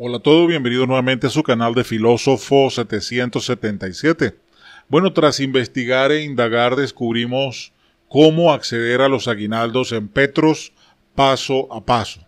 Hola a todos, bienvenidos nuevamente a su canal de Filósofo 777. Bueno, tras investigar e indagar descubrimos cómo acceder a los aguinaldos en Petros paso a paso.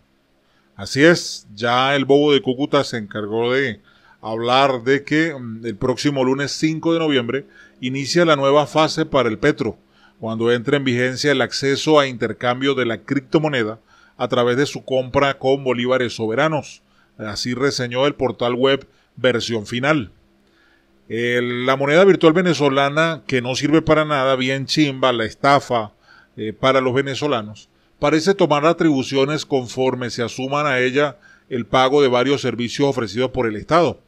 Así es, ya el bobo de Cúcuta se encargó de hablar de que mm, el próximo lunes 5 de noviembre inicia la nueva fase para el Petro, cuando entre en vigencia el acceso a intercambio de la criptomoneda a través de su compra con bolívares soberanos Así reseñó el portal web versión final. la moneda virtual venezolana, que no sirve para nada, bien chimba, la estafa eh, para los venezolanos, parece tomar atribuciones conforme se asuman a ella el pago de varios servicios ofrecidos por el Estado.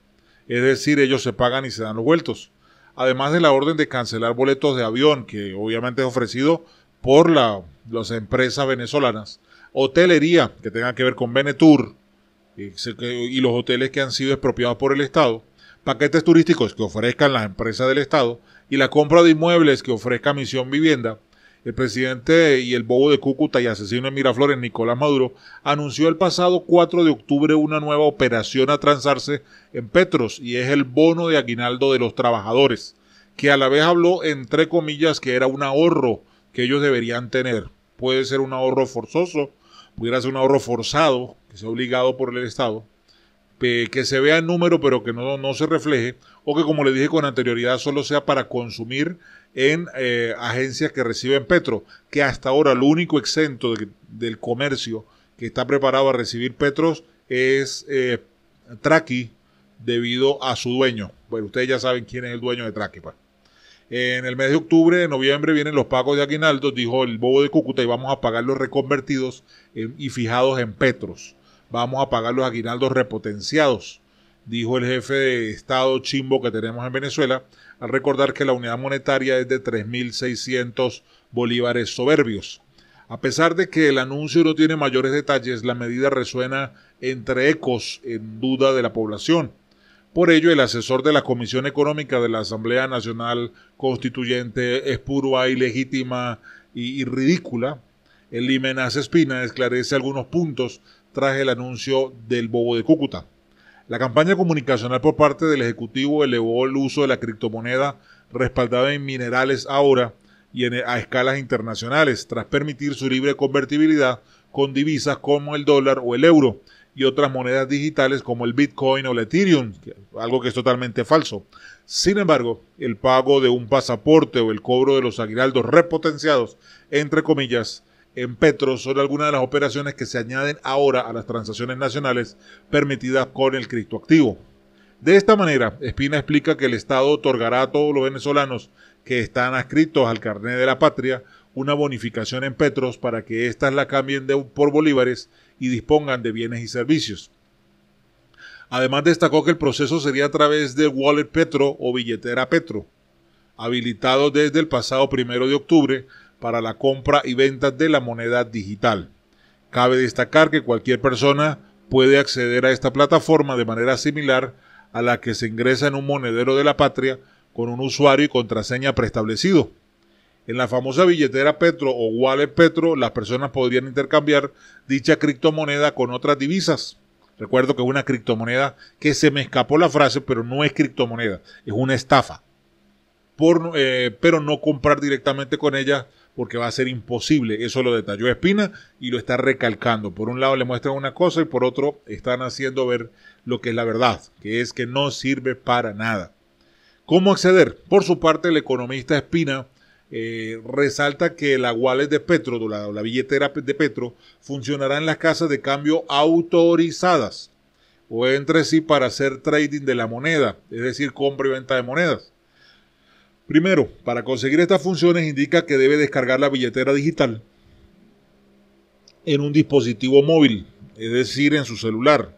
Es decir, ellos se pagan y se dan los vueltos. Además de la orden de cancelar boletos de avión, que obviamente es ofrecido por las empresas venezolanas, hotelería, que tenga que ver con Benetour, y los hoteles que han sido expropiados por el Estado, paquetes turísticos que ofrezcan las empresas del Estado y la compra de inmuebles que ofrezca Misión Vivienda, el presidente y el bobo de Cúcuta y asesino de Miraflores, Nicolás Maduro, anunció el pasado 4 de octubre una nueva operación a transarse en Petros y es el bono de aguinaldo de los trabajadores, que a la vez habló entre comillas que era un ahorro que ellos deberían tener. Puede ser un ahorro forzoso, pudiera ser un ahorro forzado, que sea obligado por el Estado, que se vea en número pero que no, no, se refleje, o que como le dije con anterioridad solo sea para consumir en eh, agencias que reciben petro, que hasta ahora lo único exento del comercio que está preparado a recibir petros es eh, Traki debido a su dueño. Bueno, ustedes ya saben quién es el dueño de Traki. Pues. En el mes de octubre, de noviembre, vienen los pagos de aguinaldo, dijo el bobo de Cúcuta, y vamos a pagar los reconvertidos y fijados en petros. Vamos a pagar los aguinaldos repotenciados, dijo el jefe de Estado chimbo que tenemos en Venezuela, al recordar que la unidad monetaria es de 3.600 bolívares soberbios. A pesar de que el anuncio no tiene mayores detalles, la medida resuena entre ecos en duda de la población. Por ello, el asesor de la Comisión Económica de la Asamblea Nacional Constituyente es pura, ilegítima y, y ridícula. El Limenas Espina esclarece algunos puntos tras el anuncio del bobo de Cúcuta. La campaña comunicacional por parte del Ejecutivo elevó el uso de la criptomoneda respaldada en minerales ahora y a escalas internacionales, tras permitir su libre convertibilidad con divisas como el dólar o el euro, y otras monedas digitales como el Bitcoin o el Ethereum, algo que es totalmente falso. Sin embargo, el pago de un pasaporte o el cobro de los aguinaldos repotenciados, entre comillas, en Petro son algunas de las operaciones que se añaden ahora a las transacciones nacionales permitidas con el criptoactivo. De esta manera, Espina explica que el Estado otorgará a todos los venezolanos que están adscritos al carnet de la patria una bonificación en petros para que éstas la cambien de, por bolívares y dispongan de bienes y servicios. Además destacó que el proceso sería a través de Wallet Petro o billetera Petro, habilitado desde el pasado primero de octubre para la compra y venta de la moneda digital. Cabe destacar que cualquier persona puede acceder a esta plataforma de manera similar a la que se ingresa en un monedero de la patria con un usuario y contraseña preestablecido. En la famosa billetera Petro o Wallet Petro, las personas podrían intercambiar dicha criptomoneda con otras divisas. Recuerdo que es una criptomoneda que se me escapó la frase, pero no es criptomoneda, es una estafa. Eh, pero no comprar directamente con ella porque va a ser imposible. Eso lo detalló Espina y lo está recalcando. Por un lado le muestran una cosa y por otro están haciendo ver lo que es la verdad, que es que no sirve para nada. ¿Cómo acceder? Por su parte, el economista Espina eh, resalta que la wallet de Petro, la, la billetera de Petro, funcionará en las casas de cambio autorizadas o entre sí para hacer trading de la moneda, es decir, compra y venta de monedas. Primero, para conseguir estas funciones indica que debe descargar la billetera digital en un dispositivo móvil, es decir, en su celular,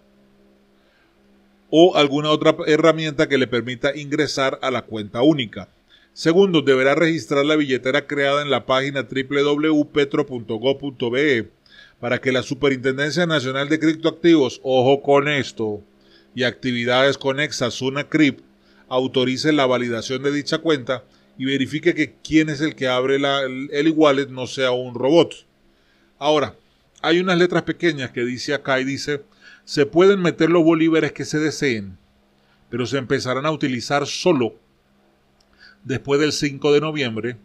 o alguna otra herramienta que le permita ingresar a la cuenta única. Segundo, deberá registrar la billetera creada en la página www.petro.gov.be para que la Superintendencia Nacional de Criptoactivos, ojo con esto, y actividades conexas, SUNACRIP, autorice la validación de dicha cuenta y verifique que quien es el que abre el, el e-wallet no sea un robot. Ahora, hay unas letras pequeñas que dice acá y dice Se pueden meter los bolívares que se deseen, pero se empezarán a utilizar solo después del 5 de noviembre,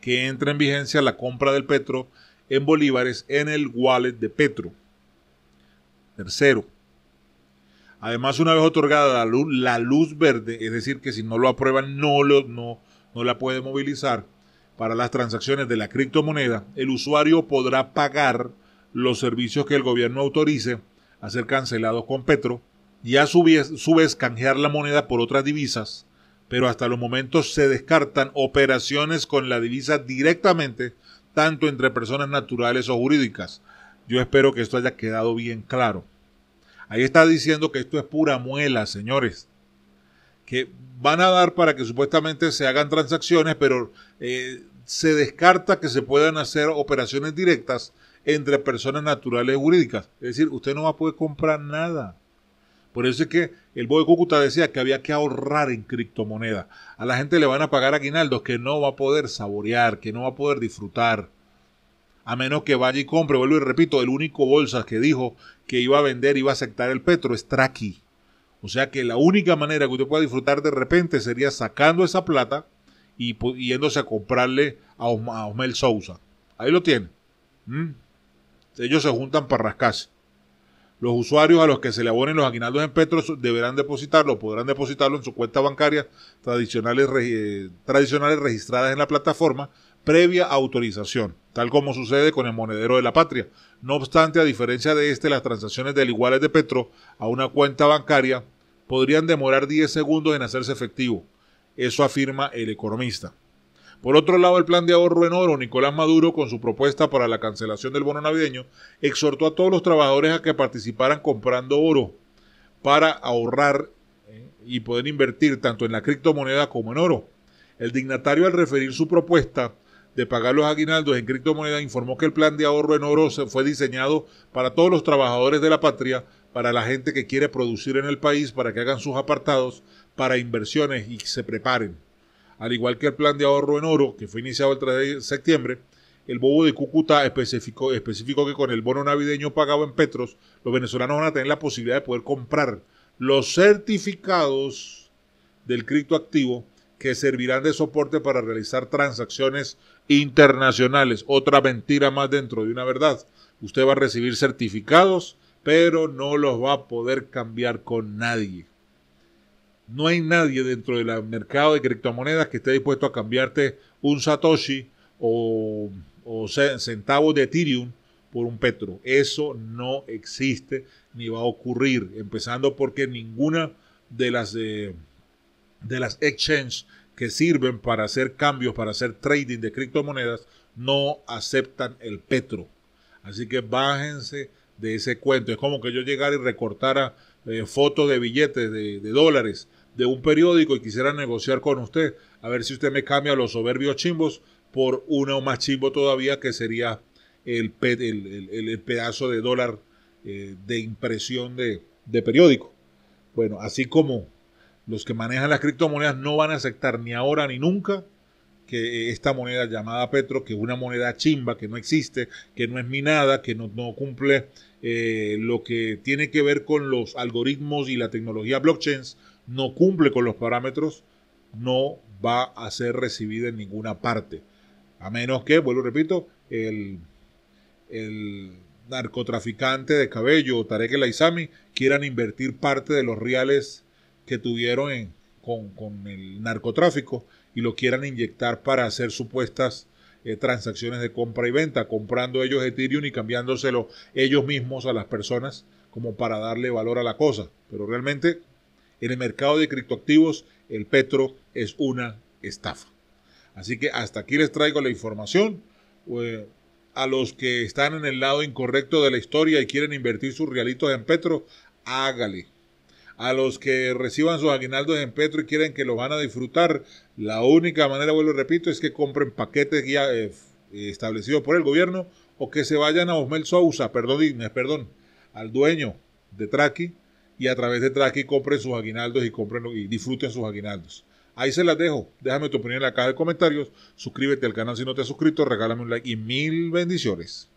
que entra en vigencia la compra del petro en bolívares en el wallet de Petro. Tercero, además una vez otorgada la luz, la luz verde, es decir, que si no lo aprueban no, lo, no, no la puede movilizar para las transacciones de la criptomoneda, el usuario podrá pagar los servicios que el gobierno autorice a ser cancelados con Petro y a su vez, su vez canjear la moneda por otras divisas, pero hasta los momentos se descartan operaciones con la divisa directamente, tanto entre personas naturales o jurídicas. Yo espero que esto haya quedado bien claro. Ahí está diciendo que esto es pura muela, señores. Que van a dar para que supuestamente se hagan transacciones, pero eh, se descarta que se puedan hacer operaciones directas entre personas naturales y jurídicas. Es decir, usted no va a poder comprar nada. Por eso es que el Boe de Cúcuta decía que había que ahorrar en criptomoneda. A la gente le van a pagar aguinaldos que no va a poder saborear, que no va a poder disfrutar. A menos que vaya y compre, vuelvo y repito, el único bolsa que dijo que iba a vender, iba a aceptar el petro es Traki. O sea que la única manera que usted pueda disfrutar de repente sería sacando esa plata y yéndose a comprarle a, Osmel Sousa. Ahí lo tiene. ¿Mm? Ellos se juntan para rascarse. Los usuarios a los que se le abonen los aguinaldos en Petros deberán depositarlo, podrán depositarlo en su cuenta bancaria tradicionales, eh, tradicionales registradas en la plataforma previa autorización, tal como sucede con el monedero de la patria. No obstante, a diferencia de este, las transacciones del iguales de Petro a una cuenta bancaria podrían demorar 10 segundos en hacerse efectivo. Eso afirma el economista. Por otro lado, el plan de ahorro en oro, Nicolás Maduro, con su propuesta para la cancelación del bono navideño, exhortó a todos los trabajadores a que participaran comprando oro para ahorrar eh, y poder invertir tanto en la criptomoneda como en oro. El dignatario, al referir su propuesta de pagar los aguinaldos en criptomoneda, informó que el plan de ahorro en oro fue diseñado para todos los trabajadores de la patria, para la gente que quiere producir en el país, para que hagan sus apartados para inversiones y se preparen. Al igual que el plan de ahorro en oro, que fue iniciado el 3 de septiembre, el Bobo de Cúcuta especificó, que con el bono navideño pagado en Petros, los venezolanos van a tener la posibilidad de poder comprar los certificados del criptoactivo que servirán de soporte para realizar transacciones internacionales. Otra mentira más dentro de una verdad. Usted va a recibir certificados, pero no los va a poder cambiar con nadie. No hay nadie dentro del mercado de criptomonedas que esté dispuesto a cambiarte un Satoshi o, centavos de Ethereum por un Petro. Eso no existe ni va a ocurrir, empezando porque ninguna de las, eh, de las exchanges que sirven para hacer cambios, para hacer trading de criptomonedas, no aceptan el Petro. Así que bájense de ese cuento. Es como que yo llegara y recortara eh, fotos de billetes de, de dólares de un periódico y quisiera negociar con usted, a ver si usted me cambia los soberbios chimbos por uno más chimbo todavía que sería el, el, pedazo de dólar eh, de impresión de, de periódico. Bueno, así como los que manejan las criptomonedas no van a aceptar ni ahora ni nunca que esta moneda llamada Petro, que es una moneda chimba, que no existe, que no es minada, que no, cumple eh, lo que tiene que ver con los algoritmos y la tecnología blockchains, no cumple con los parámetros, no va a ser recibida en ninguna parte. A menos que, vuelvo repito, el, el narcotraficante de cabello, Tarek El Aizami, quieran invertir parte de los reales que tuvieron con, con, el narcotráfico y lo quieran inyectar para hacer supuestas eh, transacciones de compra y venta, comprando ellos Ethereum y cambiándoselo ellos mismos a las personas como para darle valor a la cosa. Pero realmente en el mercado de criptoactivos, el petro es una estafa. Así que hasta aquí les traigo la información. Eh, a los que están en el lado incorrecto de la historia y quieren invertir sus realitos en petro, hágale. A los que reciban sus aguinaldos en petro y quieren que lo van a disfrutar, la única manera, vuelvo y repito, es que compren paquetes eh, establecidos por el gobierno o que se vayan a Osmel Sousa, perdón, perdón, al dueño de Traki y a través de Traki compren sus aguinaldos y, compren, y disfruten sus aguinaldos. Ahí se las dejo. Déjame tu opinión en la caja de comentarios. Suscríbete al canal si no te has suscrito. Regálame un like y mil bendiciones.